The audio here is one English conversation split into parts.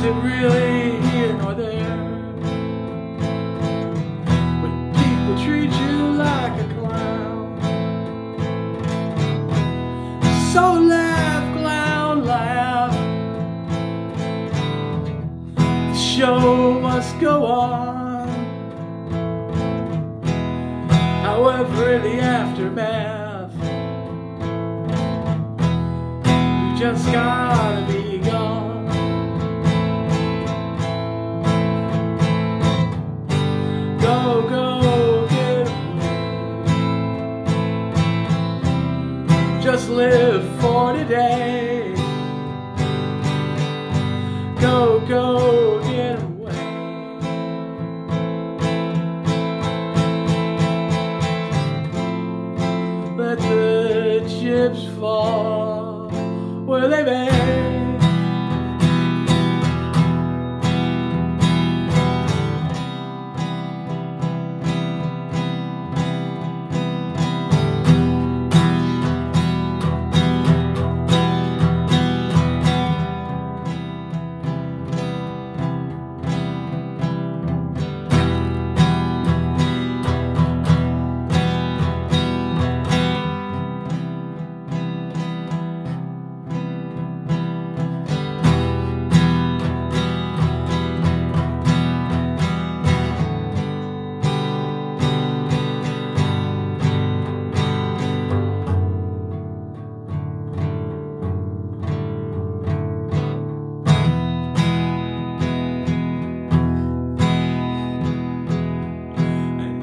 Is it really here nor there? When people treat you like a clown. So laugh, clown, laugh. The show must go on. However, in the aftermath, you just gotta be Go, get away. Let the chips fall where they may.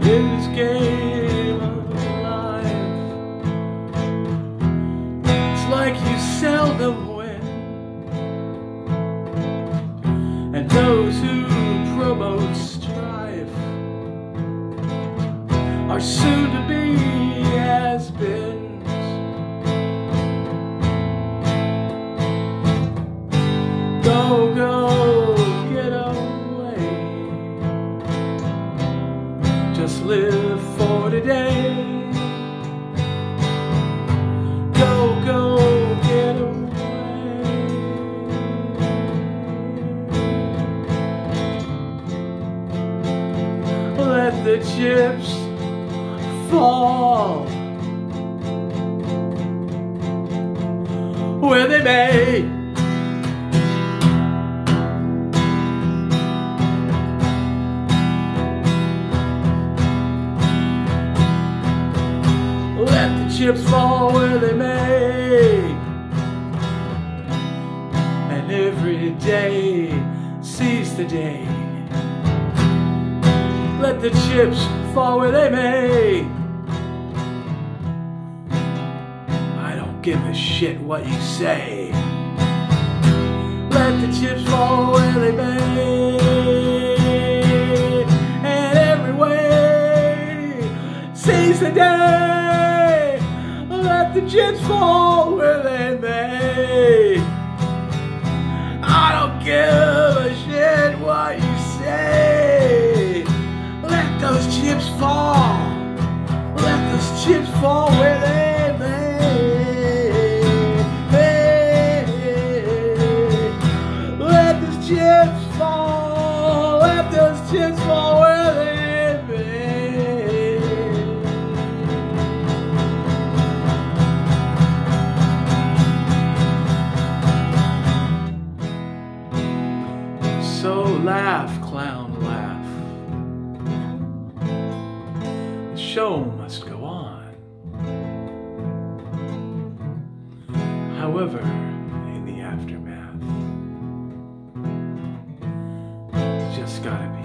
In this game Just live for today. Go, go, get away. Let the chips fall where they may. Let the chips fall where they may. And every day seize the day. Let the chips fall where they may. I don't give a shit what you say. Let the chips fall where they may. And every way seize the day. Let the chips fall where they may. I don't give a shit what you say. Let those chips fall. Let those chips fall where they may. Let those chips fall. Let those chips fall laugh, clown, laugh. The show must go on. However, in the aftermath, just gotta be.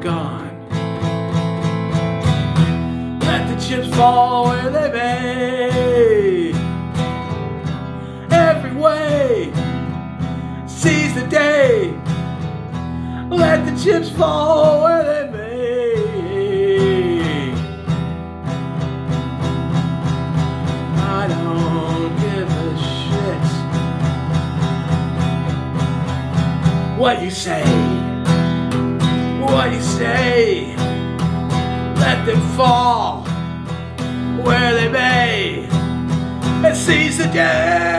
Gone. Let the chips fall Chips fall where they may. I don't give a shit what you say. What you say. Let them fall where they may and seize the day.